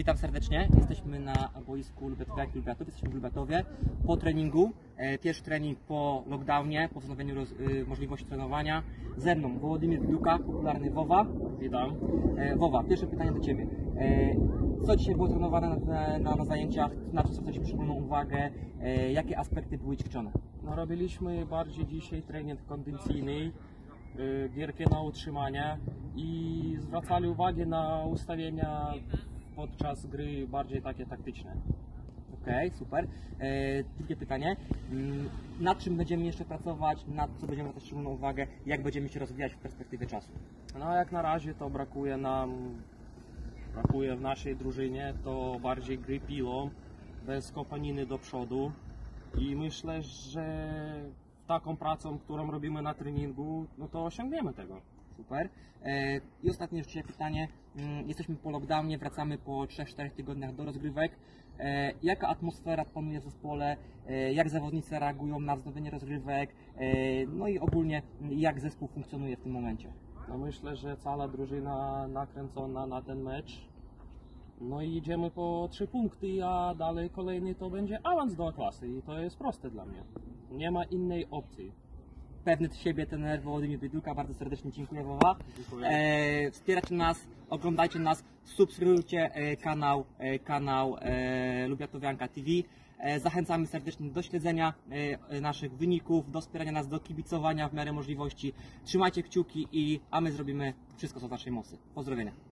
Witam serdecznie. Jesteśmy na boisku Lubiatowiak Lubiatów. Jesteśmy w Lubiatowie po treningu. E, Pierwszy trening po lockdownie, po wznowieniu roz, y, możliwości trenowania. Ze mną Wołodymir Duka, popularny Wowa. Witam. E, Wowa, pierwsze pytanie do Ciebie. E, Co dzisiaj było trenowane na, na, na, zajęciach? Na co zwracaliśmy szczególną uwagę? Jakie aspekty były ćwiczone? No, robiliśmy bardziej dzisiaj trening kondycyjny, gierkę na utrzymanie i zwracali uwagę na ustawienia podczas gry bardziej takie taktyczne. Okej, super. E, drugie pytanie. Mm, Nad czym będziemy jeszcze pracować? Nad co będziemy zwracać szczególną uwagę? Jak będziemy się rozwijać w perspektywie czasu? No jak na razie to brakuje nam, brakuje w naszej drużynie to bardziej gry pilą, bez kopaniny do przodu i myślę, że taką pracą, którą robimy na treningu, no to osiągniemy tego. Super. E, I ostatnie jeszcze pytanie. Mm, Jesteśmy po lockdownie, wracamy po 3-4 tygodniach do rozgrywek. E, Jaka atmosfera panuje w zespole? E, Jak zawodnicy reagują na wznowienie rozgrywek? No i ogólnie mm, jak zespół funkcjonuje w tym momencie? No myślę, że cała drużyna nakręcona na ten mecz. No i idziemy po trzy punkty, a dalej kolejny to będzie awans do klasy i to jest proste dla mnie. Nie ma innej opcji. Pewny siebie trener Wołodymir Bydulka, bardzo serdecznie dziękuję. Dziękuję. E, wspierajcie nas, oglądajcie nas, subskrybujcie e, kanał, e, kanał e, Lubiatowianka TV. E, zachęcamy serdecznie do śledzenia e, naszych wyników, do wspierania nas, do kibicowania w miarę możliwości. Trzymajcie kciuki i a my zrobimy wszystko co w naszej mocy. Pozdrowienia.